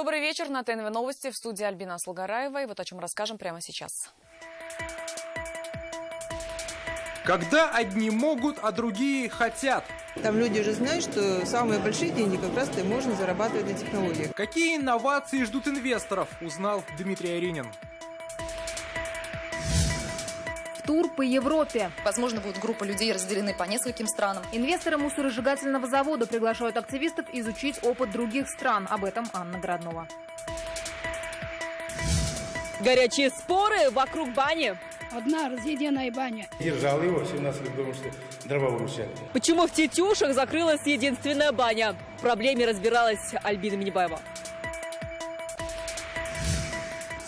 Добрый вечер. На ТНВ Новости в студии Альбина Слугараева. И вот о чем расскажем прямо сейчас. Когда одни могут, а другие хотят. Там люди уже знают, что самые большие деньги как раз-то можно зарабатывать на технологиях. Какие инновации ждут инвесторов, узнал Дмитрий Аринин. Тур по Европе. Возможно, будут группы людей разделены по нескольким странам. Инвесторы мусоросжигательного завода приглашают активистов изучить опыт других стран. Об этом Анна Граднова. Горячие споры вокруг бани. Одна разъеденная баня. Держал его, все нас думают, что дрова выручали. Почему в Тетюшах закрылась единственная баня? В проблеме разбиралась Альбина Минибаева.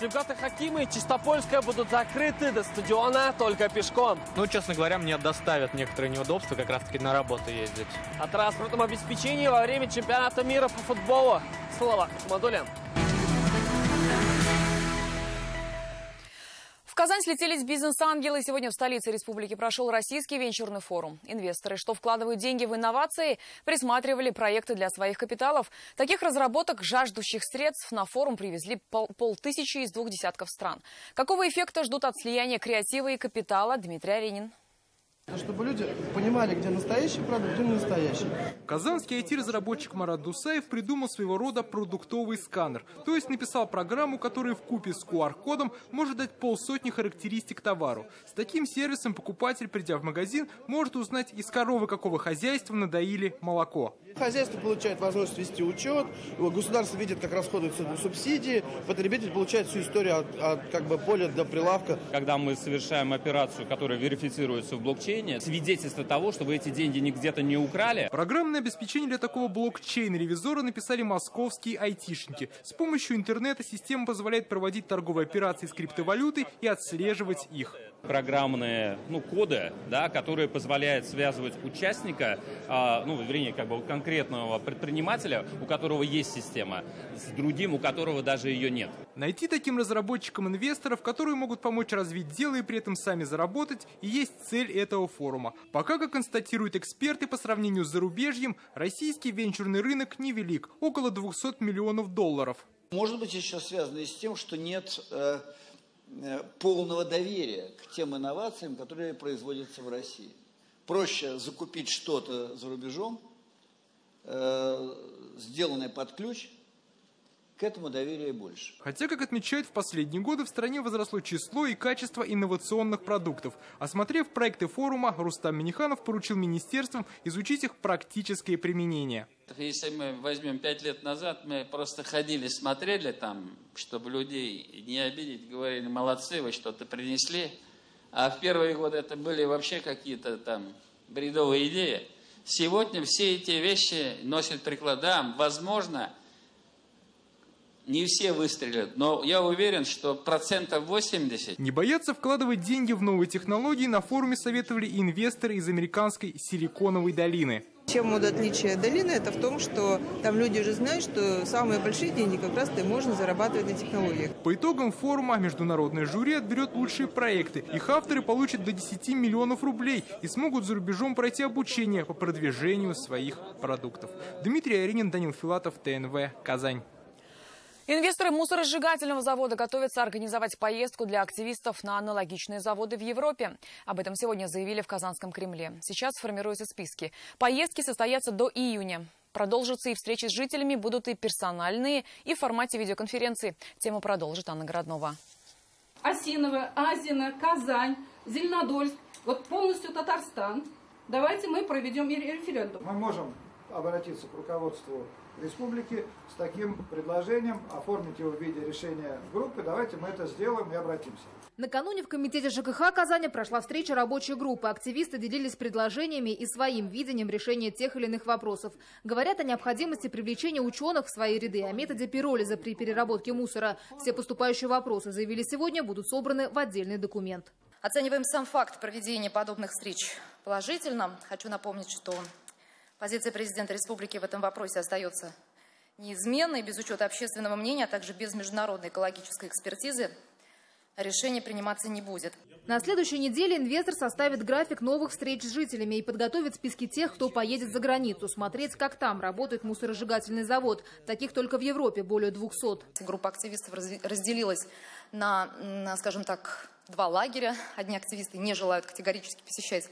Севгаты Хакимы и Чистопольская будут закрыты до стадиона только пешком. Ну, честно говоря, мне доставят некоторые неудобства как раз-таки на работу ездить. О транспортном обеспечении во время чемпионата мира по футболу. Слово Мадулин. В Казань слетелись бизнес-ангелы. Сегодня в столице республики прошел российский венчурный форум. Инвесторы, что вкладывают деньги в инновации, присматривали проекты для своих капиталов. Таких разработок, жаждущих средств, на форум привезли пол полтысячи из двух десятков стран. Какого эффекта ждут от слияния креатива и капитала, Дмитрий Аренин. Чтобы люди понимали, где настоящий продукт, где не настоящий. Казанский IT-разработчик Марат Дусаев придумал своего рода продуктовый сканер. То есть написал программу, которая в купе с QR-кодом может дать полсотни характеристик товару. С таким сервисом покупатель, придя в магазин, может узнать, из коровы какого хозяйства надоили молоко. Хозяйство получает возможность вести учет, государство видит, как расходуются субсидии, потребитель получает всю историю от, от как бы поля до прилавка. Когда мы совершаем операцию, которая верифицируется в блокчейне, обеспечение, свидетельство того, что вы эти деньги где-то не украли. Программное обеспечение для такого блокчейн-ревизора написали московские айтишники. С помощью интернета система позволяет проводить торговые операции с криптовалютой и отслеживать их программные ну, коды, да, которые позволяют связывать участника, а, ну, вернее, как бы конкретного предпринимателя, у которого есть система, с другим, у которого даже ее нет. Найти таким разработчикам инвесторов, которые могут помочь развить дело и при этом сами заработать, и есть цель этого форума. Пока, как констатируют эксперты, по сравнению с зарубежьем, российский венчурный рынок невелик, около 200 миллионов долларов. Может быть, еще связано и с тем, что нет э, Э, полного доверия к тем инновациям, которые производятся в России. Проще закупить что-то за рубежом, э, сделанное под ключ, к этому доверие больше. Хотя, как отмечают, в последние годы в стране возросло число и качество инновационных продуктов. Осмотрев проекты форума, Рустам Миниханов поручил министерствам изучить их практическое применение. Если мы возьмем пять лет назад, мы просто ходили, смотрели там, чтобы людей не обидеть, говорили, молодцы, вы что-то принесли. А в первые годы это были вообще какие-то там бредовые идеи. Сегодня все эти вещи носят приклад. Да, возможно, не все выстрелят, но я уверен, что процентов 80. Не бояться вкладывать деньги в новые технологии на форуме советовали инвесторы из американской Силиконовой долины. Чем вот отличие долины, это в том, что там люди уже знают, что самые большие деньги как раз-то можно зарабатывать на технологиях. По итогам форума международное жюри отберет лучшие проекты. Их авторы получат до 10 миллионов рублей и смогут за рубежом пройти обучение по продвижению своих продуктов. Дмитрий Аринин, Данил Филатов, ТНВ, Казань. Инвесторы мусоросжигательного завода готовятся организовать поездку для активистов на аналогичные заводы в Европе. Об этом сегодня заявили в Казанском Кремле. Сейчас формируются списки. Поездки состоятся до июня. Продолжатся и встречи с жителями, будут и персональные, и в формате видеоконференции. Тему продолжит Анна Городнова. Осиново, Азина, Казань, Зеленодольск, вот полностью Татарстан. Давайте мы проведем референдум. Мы можем обратиться к руководству республики с таким предложением, оформить его в виде решения группы. Давайте мы это сделаем и обратимся. Накануне в Комитете ЖКХ Казани прошла встреча рабочей группы. Активисты делились предложениями и своим видением решения тех или иных вопросов. Говорят о необходимости привлечения ученых в свои ряды, о методе пиролиза при переработке мусора. Все поступающие вопросы, заявили сегодня, будут собраны в отдельный документ. Оцениваем сам факт проведения подобных встреч положительно. Хочу напомнить, что Позиция президента республики в этом вопросе остается неизменной, без учета общественного мнения, а также без международной экологической экспертизы. решение приниматься не будет. На следующей неделе инвестор составит график новых встреч с жителями и подготовит списки тех, кто поедет за границу, смотреть, как там работает мусоросжигательный завод. Таких только в Европе более 200. Группа активистов разделилась на, скажем так, два лагеря. Одни активисты не желают категорически посещать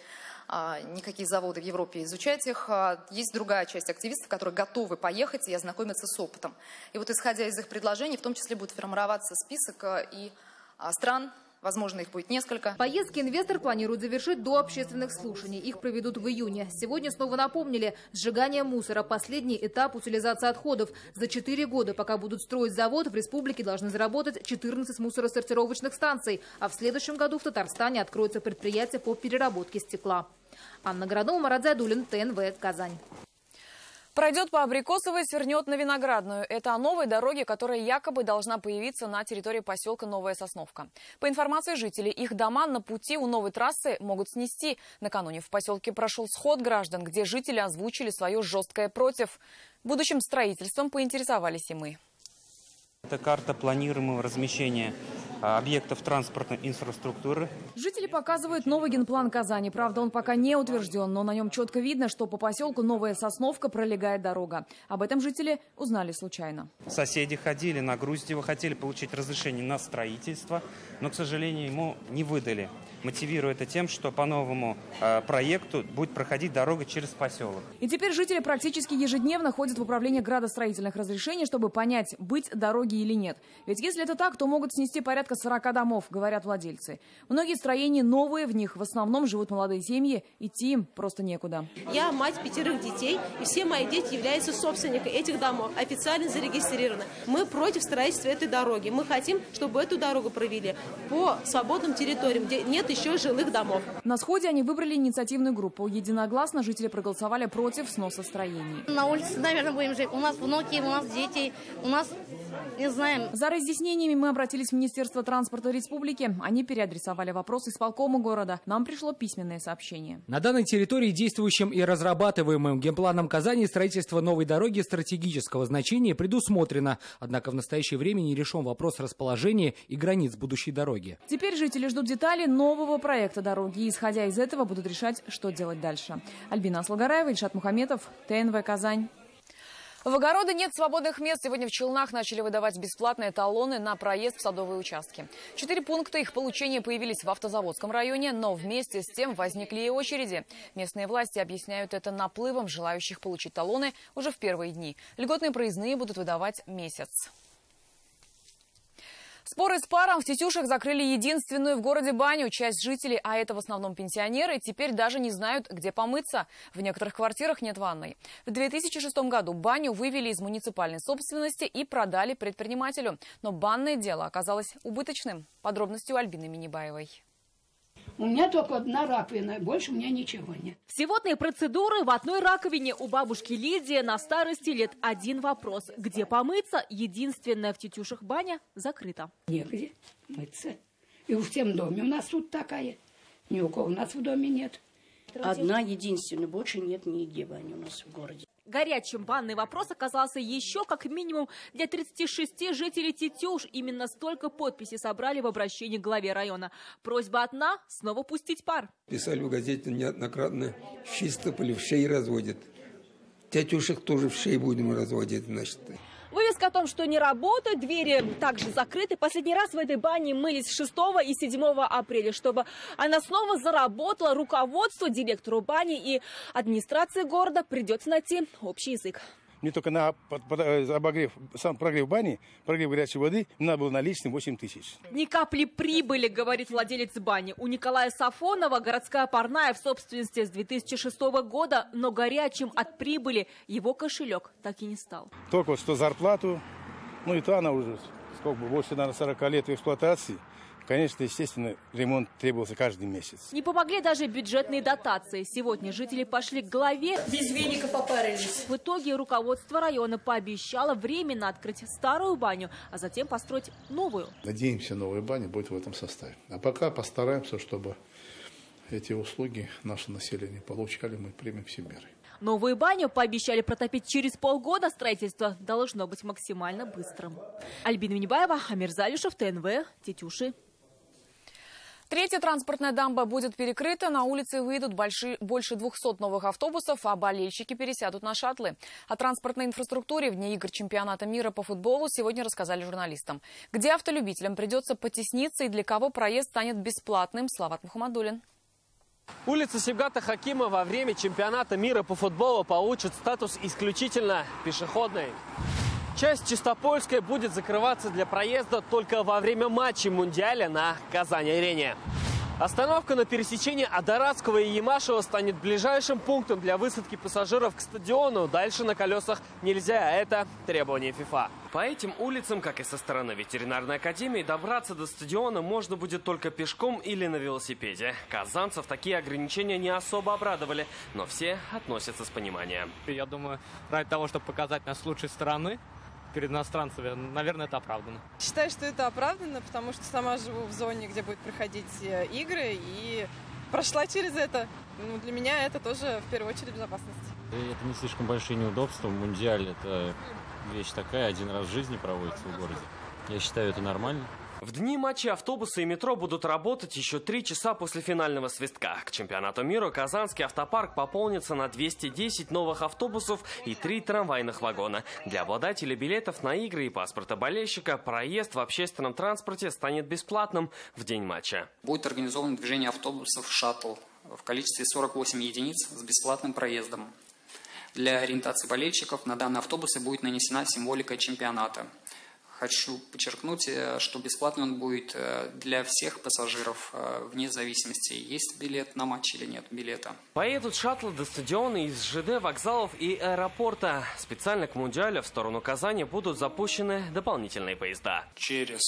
никакие заводы в Европе изучать их. А, есть другая часть активистов, которые готовы поехать и ознакомиться с опытом. И вот исходя из их предложений, в том числе будет формироваться список а, и стран, Возможно, их будет несколько. Поездки инвестор планирует завершить до общественных слушаний. Их проведут в июне. Сегодня снова напомнили, сжигание мусора – последний этап утилизации отходов. За четыре года, пока будут строить завод, в республике должны заработать 14 мусоросортировочных станций. А в следующем году в Татарстане откроется предприятие по переработке стекла. Анна Городова, Марат Задулин, ТНВ, Казань. Пройдет по Абрикосовой, свернет на Виноградную. Это о новой дороге, которая якобы должна появиться на территории поселка Новая Сосновка. По информации жителей, их дома на пути у новой трассы могут снести. Накануне в поселке прошел сход граждан, где жители озвучили свое жесткое против. Будущим строительством поинтересовались и мы. Это карта планируемого размещения объектов транспортной инфраструктуры. Жители показывают новый генплан Казани. Правда, он пока не утвержден, но на нем четко видно, что по поселку Новая Сосновка пролегает дорога. Об этом жители узнали случайно. Соседи ходили на Груздево, хотели получить разрешение на строительство, но, к сожалению, ему не выдали мотивируя это тем, что по новому э, проекту будет проходить дорога через поселок. И теперь жители практически ежедневно ходят в управление градостроительных разрешений, чтобы понять, быть дороги или нет. Ведь если это так, то могут снести порядка 40 домов, говорят владельцы. Многие строения новые, в них в основном живут молодые семьи, идти им просто некуда. Я мать пятерых детей, и все мои дети являются собственниками этих домов, официально зарегистрированы. Мы против строительства этой дороги. Мы хотим, чтобы эту дорогу провели по свободным территориям, где нет еще жилых домов. На сходе они выбрали инициативную группу. Единогласно жители проголосовали против сноса строений. На улице, наверное, будем жить. У нас внуки, у нас дети, у нас не знаем. За разъяснениями мы обратились в Министерство транспорта республики. Они переадресовали вопрос исполкому города. Нам пришло письменное сообщение. На данной территории действующим и разрабатываемым генпланом Казани строительство новой дороги стратегического значения предусмотрено. Однако в настоящее время не решен вопрос расположения и границ будущей дороги. Теперь жители ждут детали нового проекта дороги. И, исходя из этого, будут решать, что делать дальше. Альбина Аслагараева, Ильшат Мухаметов, ТНВ «Казань». В огороды нет свободных мест. Сегодня в Челнах начали выдавать бесплатные талоны на проезд в садовые участки. Четыре пункта их получения появились в автозаводском районе, но вместе с тем возникли и очереди. Местные власти объясняют это наплывом желающих получить талоны уже в первые дни. Льготные проездные будут выдавать месяц. Споры с паром в Тетюшах закрыли единственную в городе баню. Часть жителей, а это в основном пенсионеры, теперь даже не знают, где помыться. В некоторых квартирах нет ванной. В 2006 году баню вывели из муниципальной собственности и продали предпринимателю. Но банное дело оказалось убыточным. Подробности у Альбины Минибаевой. У меня только одна раковина, больше у меня ничего нет. Всеводные процедуры в одной раковине у бабушки Лидии на старости лет один вопрос. Где помыться? Единственная в Тетюшах баня закрыта. Негде мыться. И у всем доме у нас тут такая. Ни у кого у нас в доме нет. Одна единственная, больше нет нигде бани у нас в городе. Горячим банный вопрос оказался еще как минимум для 36 жителей Тетюш. Именно столько подписей собрали в обращении к главе района. Просьба одна – снова пустить пар. Писали в газете неоднократно, в Чистополе в шеи разводят. Тетюшек тоже в шеи будем разводить, значит. Вывеска о том, что не работает, двери также закрыты. Последний раз в этой бане мылись 6 и 7 апреля, чтобы она снова заработала. Руководство, директору бани и администрации города придется найти общий язык мне только на э, обогрев, сам прогрев бани, прогрев горячей воды, надо было наличным 8 тысяч. Ни капли прибыли, говорит владелец бани. У Николая Сафонова городская парная в собственности с 2006 года, но горячим от прибыли его кошелек так и не стал. Только вот что зарплату, ну и то она уже сколько бы, больше, наверное, 40 лет в эксплуатации – Конечно, естественно, ремонт требовался каждый месяц. Не помогли даже бюджетные дотации. Сегодня жители пошли к главе. Без веника попарились. В итоге руководство района пообещало временно открыть старую баню, а затем построить новую. Надеемся, новая баня будет в этом составе. А пока постараемся, чтобы эти услуги наше население получали, мы примем все меры. Новую баню пообещали протопить через полгода. Строительство должно быть максимально быстрым. Альбина Минибаева, Амир Залишев, ТНВ, Тетюши. Третья транспортная дамба будет перекрыта, на улице выйдут большие, больше 200 новых автобусов, а болельщики пересядут на шаттлы. О транспортной инфраструктуре вне игр чемпионата мира по футболу сегодня рассказали журналистам. Где автолюбителям придется потесниться и для кого проезд станет бесплатным, Слават Мухаммадулин. Улица Сибгата Хакима во время чемпионата мира по футболу получит статус исключительно пешеходной. Часть Чистопольской будет закрываться для проезда только во время матчей Мундиаля на Казани-арене. Остановка на пересечении Адаратского и Ямашева станет ближайшим пунктом для высадки пассажиров к стадиону. Дальше на колесах нельзя, это требование ФИФА. По этим улицам, как и со стороны ветеринарной академии, добраться до стадиона можно будет только пешком или на велосипеде. Казанцев такие ограничения не особо обрадовали, но все относятся с пониманием. Я думаю, ради того, чтобы показать нас с лучшей стороны, перед иностранцами, наверное, это оправдано. Считаю, что это оправдано, потому что сама живу в зоне, где будут проходить э, игры, и прошла через это. Ну, для меня это тоже в первую очередь безопасность. Это не слишком большие неудобства. Мундиаль – это вещь такая, один раз в жизни проводится в городе. Я считаю, это нормально. В дни матча автобусы и метро будут работать еще три часа после финального свистка. К чемпионату мира Казанский автопарк пополнится на 210 новых автобусов и три трамвайных вагона. Для обладателей билетов на игры и паспорта болельщика проезд в общественном транспорте станет бесплатным в день матча. Будет организовано движение автобусов «Шаттл» в количестве 48 единиц с бесплатным проездом. Для ориентации болельщиков на данные автобусы будет нанесена символика чемпионата – Хочу подчеркнуть, э, что бесплатный он будет э, для всех пассажиров, э, вне зависимости, есть билет на матч или нет билета. Поедут шаттлы до стадиона из ЖД, вокзалов и аэропорта. Специально к Мундиалю в сторону Казани будут запущены дополнительные поезда. Через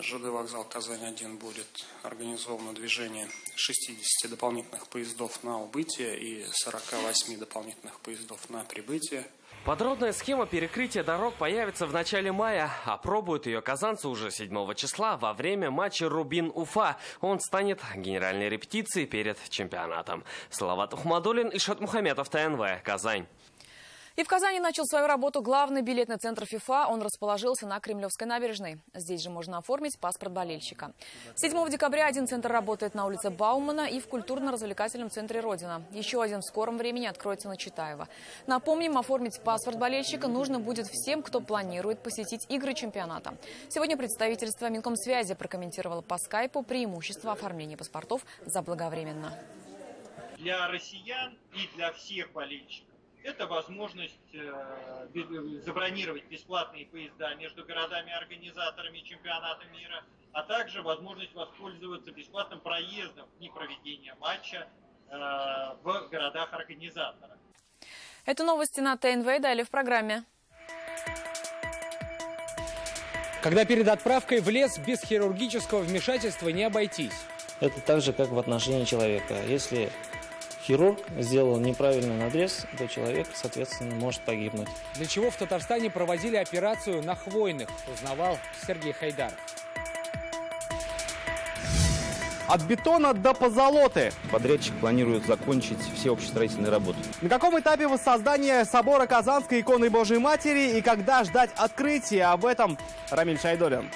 ЖД вокзал Казань-1 будет организовано движение 60 дополнительных поездов на убытие и 48 дополнительных поездов на прибытие. Подробная схема перекрытия дорог появится в начале мая, а пробуют ее казанцы уже 7 числа во время матча Рубин-Уфа. Он станет генеральной репетицией перед чемпионатом. Салават Ухмадулин, Ильшат Мухаметов, ТНВ, Казань. И в Казани начал свою работу главный билетный центр ФИФА. Он расположился на Кремлевской набережной. Здесь же можно оформить паспорт болельщика. 7 декабря один центр работает на улице Баумана и в культурно-развлекательном центре «Родина». Еще один в скором времени откроется на Читаева. Напомним, оформить паспорт болельщика нужно будет всем, кто планирует посетить игры чемпионата. Сегодня представительство Минкомсвязи прокомментировало по скайпу преимущество оформления паспортов заблаговременно. Для россиян и для всех болельщиков это возможность э, забронировать бесплатные поезда между городами-организаторами чемпионата мира, а также возможность воспользоваться бесплатным проездом в дни проведения матча э, в городах-организаторах. Это новости на ТНВ. Далее в программе. Когда перед отправкой в лес без хирургического вмешательства не обойтись. Это так же, как в отношении человека. Если хирург сделал неправильный надрез, то человек, соответственно, может погибнуть. Для чего в Татарстане проводили операцию на хвойных, узнавал Сергей Хайдаров. От бетона до позолоты. Подрядчик планирует закончить все общестроительные работы. На каком этапе воссоздания собора Казанской иконы Божьей Матери и когда ждать открытия? Об этом Рамиль Шайдолин.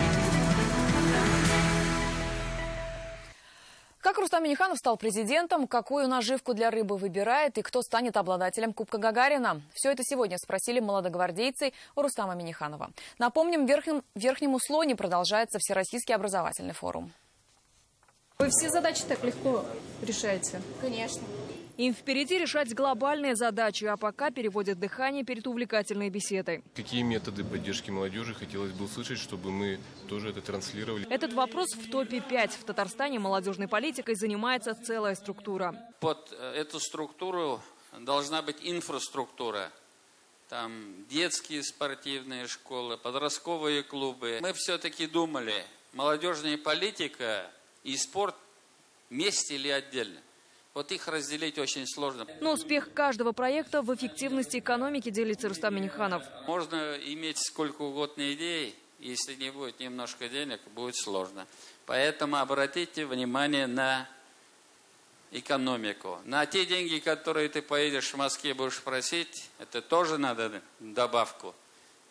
Рустам Миниханов стал президентом, какую наживку для рыбы выбирает и кто станет обладателем Кубка Гагарина? Все это сегодня спросили молодогвардейцы у Рустама Миниханова. Напомним, в Верхнем, в Верхнем Услоне продолжается Всероссийский образовательный форум. Вы все задачи так легко решаете? Конечно. Им впереди решать глобальные задачи, а пока переводят дыхание перед увлекательной беседой. Какие методы поддержки молодежи хотелось бы услышать, чтобы мы тоже это транслировали? Этот вопрос в топе 5. В Татарстане молодежной политикой занимается целая структура. Под э, эту структуру должна быть инфраструктура. Там детские спортивные школы, подростковые клубы. Мы все-таки думали, молодежная политика и спорт вместе или отдельно. Вот их разделить очень сложно. Но успех каждого проекта в эффективности экономики делится Рустам Миниханов. Можно иметь сколько угодно идей, если не будет немножко денег, будет сложно. Поэтому обратите внимание на экономику. На те деньги, которые ты поедешь в Москве, будешь просить, это тоже надо добавку.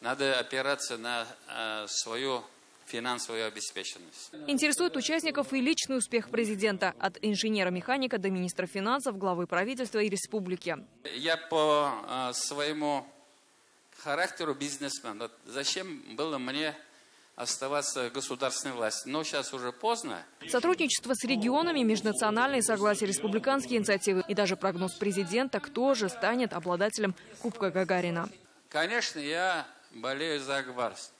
Надо опираться на э, свою финансовую обеспеченность. Интересует участников и личный успех президента. От инженера-механика до министра финансов, главы правительства и республики. Я по э, своему характеру бизнесмен. Вот зачем было мне оставаться государственной властью? Но сейчас уже поздно. Сотрудничество с регионами, межнациональные согласия, республиканские инициативы и даже прогноз президента, кто же станет обладателем Кубка Гагарина. Конечно, я болею за Акбарс.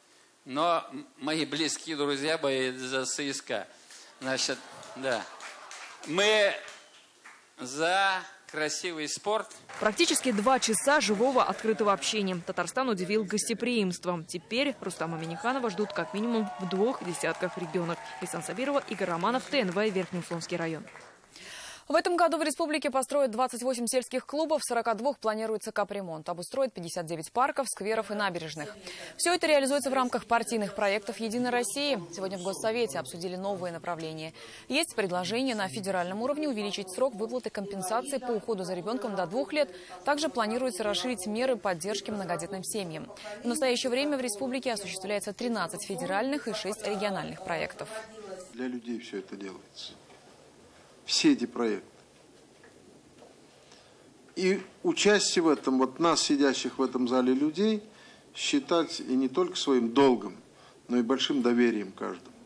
Но мои близкие друзья болеют за ЦСКА. Значит, да. Мы за красивый спорт. Практически два часа живого открытого общения. Татарстан удивил гостеприимством. Теперь Рустама Миниханова ждут как минимум в двух десятках регионов. Исан Сабирова, Игорь Романов, ТНВ, Верхний Уфлонский район. В этом году в республике построят 28 сельских клубов, в 42 планируется капремонт. Обустроят 59 парков, скверов и набережных. Все это реализуется в рамках партийных проектов «Единой России». Сегодня в Госсовете обсудили новые направления. Есть предложение на федеральном уровне увеличить срок выплаты компенсации по уходу за ребенком до двух лет. Также планируется расширить меры поддержки многодетным семьям. В настоящее время в республике осуществляется 13 федеральных и 6 региональных проектов. Для людей все это делается все эти проекты. И участие в этом, вот нас, сидящих в этом зале людей, считать и не только своим долгом, но и большим доверием каждому.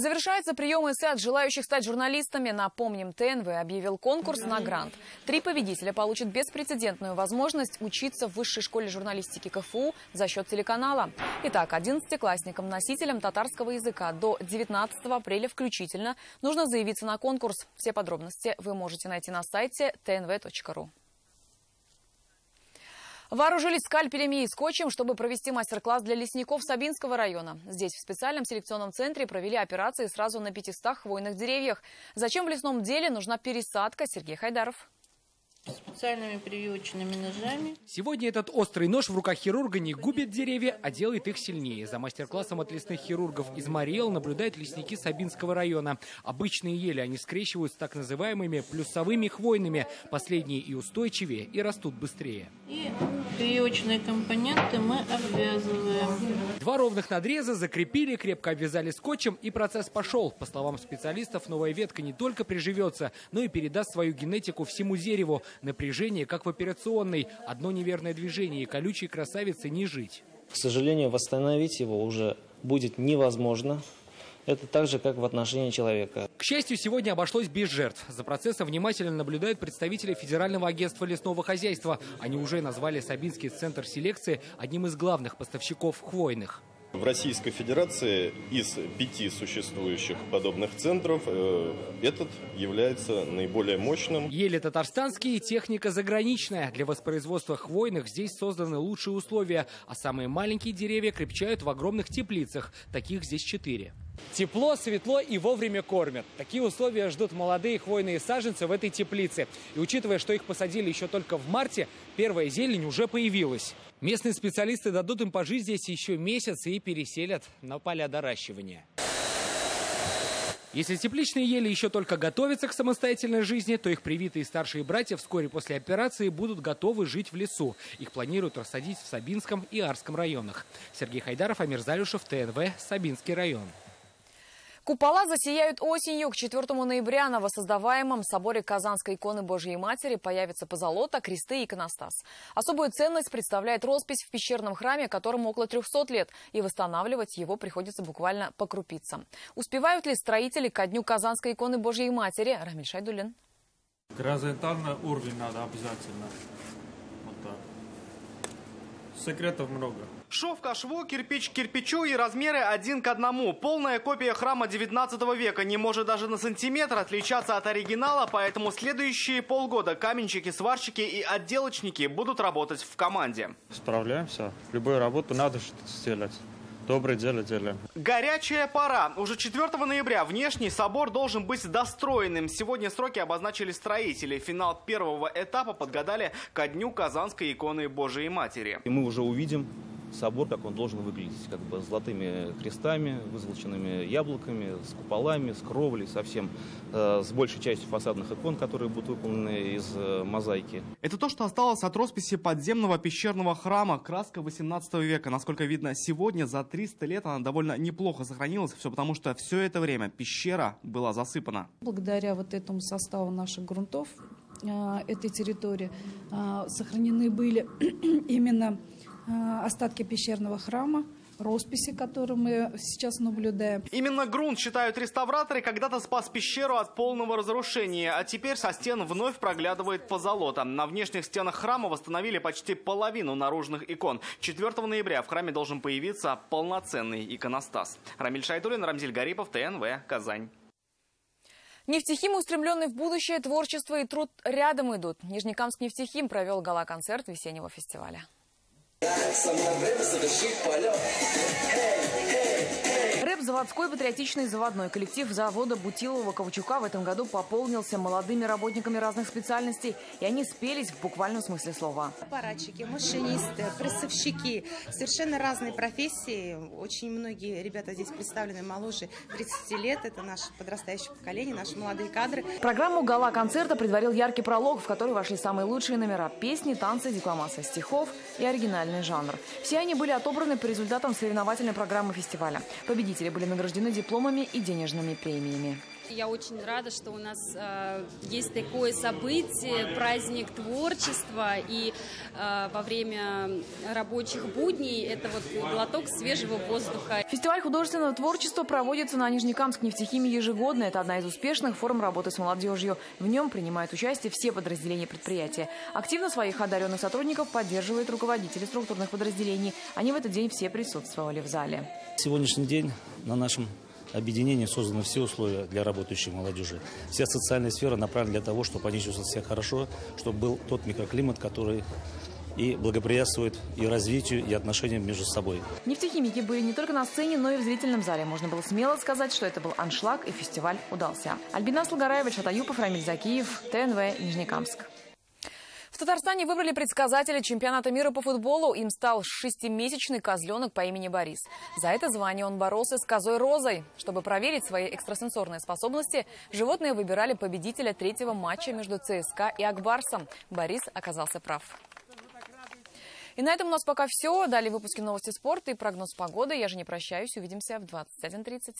Завершается прием эссе от желающих стать журналистами. Напомним, ТНВ объявил конкурс на грант. Три победителя получат беспрецедентную возможность учиться в Высшей школе журналистики КФУ за счет телеканала. Итак, одиннадцатиклассникам-носителям татарского языка до 19 апреля включительно нужно заявиться на конкурс. Все подробности вы можете найти на сайте tnv.ru. Вооружились скальпелями и скотчем, чтобы провести мастер-класс для лесников Сабинского района. Здесь в специальном селекционном центре провели операции сразу на 500 хвойных деревьях. Зачем в лесном деле нужна пересадка? Сергей Хайдаров специальными прививочными ножами. Сегодня этот острый нож в руках хирурга не губит деревья, а делает их сильнее. За мастер-классом от лесных хирургов из Мариэл наблюдают лесники Сабинского района. Обычные ели они скрещивают с так называемыми плюсовыми хвойными. Последние и устойчивее, и растут быстрее. И прививочные компоненты мы обвязываем. Два ровных надреза закрепили, крепко обвязали скотчем, и процесс пошел. По словам специалистов, новая ветка не только приживется, но и передаст свою генетику всему дереву. Напряжение, как в операционной. Одно неверное движение, и колючей красавице не жить. К сожалению, восстановить его уже будет невозможно. Это так же, как в отношении человека. К счастью, сегодня обошлось без жертв. За процессом внимательно наблюдают представители Федерального агентства лесного хозяйства. Они уже назвали Сабинский центр селекции одним из главных поставщиков хвойных. В Российской Федерации из пяти существующих подобных центров э, этот является наиболее мощным. Ели татарстанские, техника заграничная. Для воспроизводства хвойных здесь созданы лучшие условия, а самые маленькие деревья крепчают в огромных теплицах. Таких здесь четыре. Тепло, светло и вовремя кормят. Такие условия ждут молодые хвойные саженцы в этой теплице. И учитывая, что их посадили еще только в марте, первая зелень уже появилась. Местные специалисты дадут им пожить здесь еще месяц и переселят на поля доращивания. Если тепличные ели еще только готовятся к самостоятельной жизни, то их привитые старшие братья вскоре после операции будут готовы жить в лесу. Их планируют рассадить в Сабинском и Арском районах. Сергей Хайдаров, Амир Залюшев, ТНВ, Сабинский район. Купола засияют осенью. К 4 ноября на воссоздаваемом соборе Казанской иконы Божьей Матери появится позолота, кресты и иконостас. Особую ценность представляет роспись в пещерном храме, которому около 300 лет, и восстанавливать его приходится буквально по крупицам. Успевают ли строители ко дню Казанской иконы Божьей Матери? Рамиль Шайдулин. Горизонтальный уровень надо обязательно. Вот так. Секретов много. Шов к шву, кирпич к кирпичу и размеры один к одному. Полная копия храма 19 века не может даже на сантиметр отличаться от оригинала, поэтому следующие полгода каменщики, сварщики и отделочники будут работать в команде. Справляемся. Любую работу надо что-то сделать. Доброе дело делаем. Горячая пора. Уже 4 ноября внешний собор должен быть достроенным. Сегодня сроки обозначили строители. Финал первого этапа подгадали ко дню Казанской иконы Божией Матери. И мы уже увидим собор, как он должен выглядеть, как бы с золотыми крестами, вызолоченными яблоками, с куполами, с кровлей, совсем э, с большей частью фасадных икон, которые будут выполнены из э, мозаики. Это то, что осталось от росписи подземного пещерного храма, краска 18 века. Насколько видно, сегодня за 300 лет она довольно неплохо сохранилась, все потому что все это время пещера была засыпана. Благодаря вот этому составу наших грунтов а, этой территории а, сохранены были именно остатки пещерного храма, росписи, которые мы сейчас наблюдаем. Именно грунт, считают реставраторы, когда-то спас пещеру от полного разрушения, а теперь со стен вновь проглядывает позолота. На внешних стенах храма восстановили почти половину наружных икон. 4 ноября в храме должен появиться полноценный иконостас. Рамиль Шайтулин, Рамзиль Гарипов, ТНВ, Казань. Нефтехим, устремленный в будущее, творчество и труд рядом идут. Нижнекамск нефтехим провел гала-концерт весеннего фестиваля. Самое время совершить полет. Рэп заводской, патриотичный заводной. Коллектив завода бутилового каучука в этом году пополнился молодыми работниками разных специальностей. И они спелись в буквальном смысле слова. Аппаратчики, машинисты, прессовщики. Совершенно разные профессии. Очень многие ребята здесь представлены моложе 30 лет. Это наше подрастающее поколение, наши молодые кадры. Программу гала-концерта предварил яркий пролог, в который вошли самые лучшие номера. Песни, танцы, декламация стихов и оригинальный жанр. Все они были отобраны по результатам соревновательной программы фестиваля. Победители Победители были награждены дипломами и денежными премиями. Я очень рада, что у нас э, есть такое событие, праздник творчества, и э, во время рабочих будней это вот глоток свежего воздуха. Фестиваль художественного творчества проводится на Нижнекамск нефтехимии ежегодно. Это одна из успешных форм работы с молодежью. В нем принимают участие все подразделения предприятия. Активно своих одаренных сотрудников поддерживают руководители структурных подразделений. Они в этот день все присутствовали в зале. Сегодняшний день на нашем объединении созданы все условия для работающей молодежи. Вся социальная сфера направлена для того, чтобы они чувствовали себя хорошо, чтобы был тот микроклимат, который и благоприятствует и развитию, и отношениям между собой. Нефтехимики были не только на сцене, но и в зрительном зале. Можно было смело сказать, что это был аншлаг, и фестиваль удался. Альбина Слугараева, Шатаюпов, Рамиль Закиев, ТНВ, Нижнекамск. Татарстане выбрали предсказателя чемпионата мира по футболу. Им стал шестимесячный козленок по имени Борис. За это звание он боролся с козой Розой. Чтобы проверить свои экстрасенсорные способности, животные выбирали победителя третьего матча между ЦСКА и Акбарсом. Борис оказался прав. И на этом у нас пока все. Далее выпуски новости спорта и прогноз погоды. Я же не прощаюсь. Увидимся в 21.30.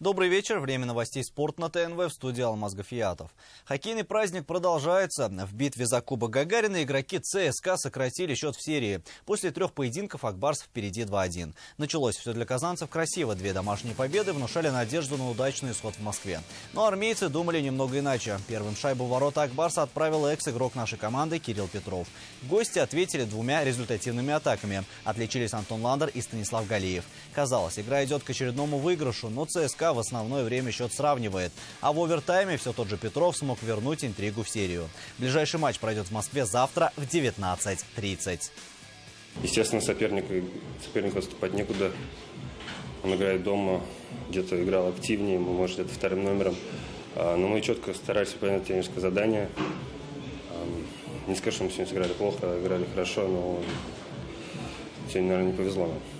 Добрый вечер. Время новостей спорт на ТНВ в студии Алмаз Гафиятов. Хоккейный праздник продолжается. В битве за Кубок Гагарина игроки ЦСКА сократили счет в серии. После трех поединков Акбарс впереди 2-1. Началось все для казанцев красиво. Две домашние победы внушали надежду на удачный исход в Москве. Но армейцы думали немного иначе. Первым шайбу ворота Акбарса отправил экс-игрок нашей команды Кирилл Петров. Гости ответили двумя результативными атаками. Отличились Антон Ландер и Станислав Галиев. Казалось, игра идет к очередному выигрышу, но ЦСКА в основное время счет сравнивает. А в овертайме все тот же Петров смог вернуть интригу в серию. Ближайший матч пройдет в Москве завтра в 19.30. Естественно, соперник, сопернику отступать некуда. Он играет дома, где-то играл активнее, может, где-то вторым номером. А, но мы четко старались выполнять тренерское задание. Не скажу, что мы сегодня сыграли плохо, играли хорошо, но сегодня, наверное, не повезло нам.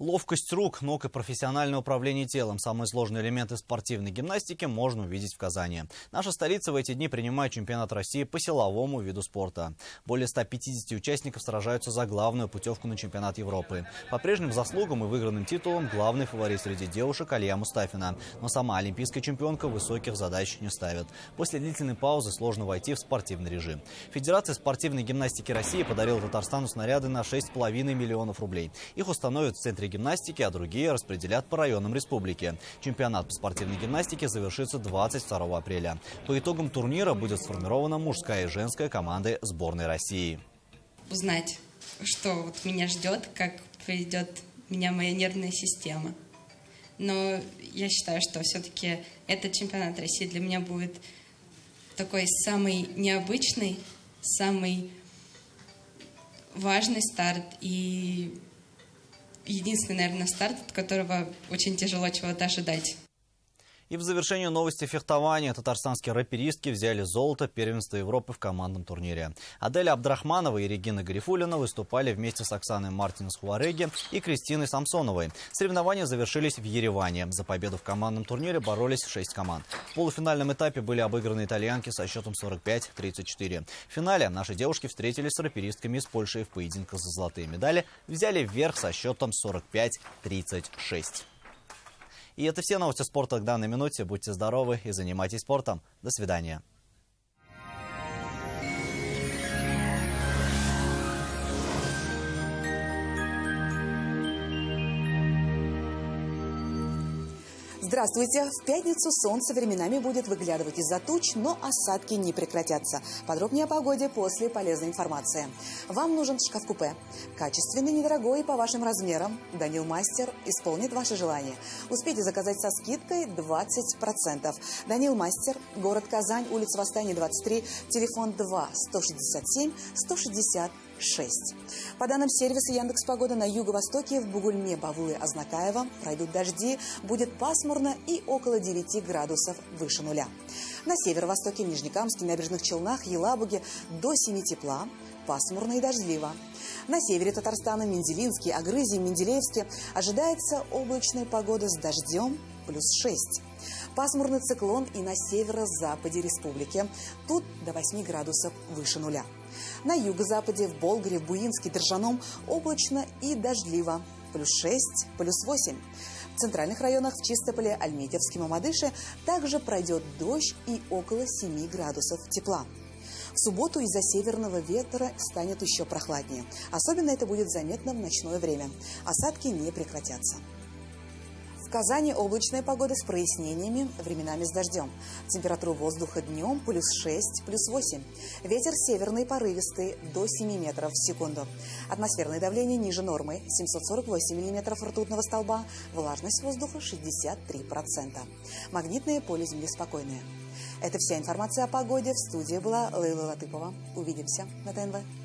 Ловкость рук, ног и профессиональное управление телом – самые сложные элементы спортивной гимнастики можно увидеть в Казани. Наша столица в эти дни принимает чемпионат России по силовому виду спорта. Более 150 участников сражаются за главную путевку на чемпионат Европы. По прежним заслугам и выигранным титулам главный фаворит среди девушек Алия Мустафина. Но сама олимпийская чемпионка высоких задач не ставит. После длительной паузы сложно войти в спортивный режим. Федерация спортивной гимнастики России подарила Татарстану снаряды на 6,5 миллионов рублей. Их установят в центре центре гимнастики, а другие распределят по районам республики. Чемпионат по спортивной гимнастике завершится 22 апреля. По итогам турнира будет сформирована мужская и женская команды сборной России. Узнать, что вот меня ждет, как поведет меня моя нервная система. Но я считаю, что все-таки этот чемпионат России для меня будет такой самый необычный, самый важный старт. И единственный, наверное, старт, от которого очень тяжело чего-то ожидать. И в завершении новости фехтования татарстанские рэперистки взяли золото первенства Европы в командном турнире. Аделя Абдрахманова и Регина Гарифулина выступали вместе с Оксаной Мартинес Хуареги и Кристиной Самсоновой. Соревнования завершились в Ереване. За победу в командном турнире боролись шесть команд. В полуфинальном этапе были обыграны итальянки со счетом 45-34. В финале наши девушки встретились с рэперистками из Польши в поединках за золотые медали. Взяли вверх со счетом 45-36. И это все новости спорта к данной минуте. Будьте здоровы и занимайтесь спортом. До свидания. Здравствуйте! В пятницу солнце временами будет выглядывать из-за туч, но осадки не прекратятся. Подробнее о погоде после полезной информации. Вам нужен шкаф-купе. Качественный, недорогой и по вашим размерам. Данил Мастер исполнит ваше желание. Успейте заказать со скидкой 20%. Данил Мастер, город Казань, улица Восстания, 23, телефон 2 167 160 6. По данным сервиса Яндекс Погода на юго-востоке в Бугульме, Бавулы, Азнакаево пройдут дожди, будет пасмурно и около 9 градусов выше нуля. На северо-востоке, Нижнекамске, Набережных Челнах, Елабуге до 7 тепла, пасмурно и дождливо. На севере Татарстана, Менделинске, Агрызии, Менделеевске ожидается облачная погода с дождем плюс 6. Пасмурный циклон и на северо-западе республики. Тут до 8 градусов выше нуля. На юго-западе, в Болгаре, в Буинске, Держаном облачно и дождливо. Плюс 6, плюс 8. В центральных районах в Чистополе, Альметьевске, Мамадыше также пройдет дождь и около 7 градусов тепла. В субботу из-за северного ветра станет еще прохладнее. Особенно это будет заметно в ночное время. Осадки не прекратятся. Казани облачная погода с прояснениями, временами с дождем. Температура воздуха днем плюс 6, плюс 8. Ветер северный порывистый до 7 метров в секунду. Атмосферное давление ниже нормы 748 миллиметров ртутного столба. Влажность воздуха 63%. Магнитное поле Земли спокойное. Это вся информация о погоде. В студии была Лейла Латыпова. Увидимся на ТНВ.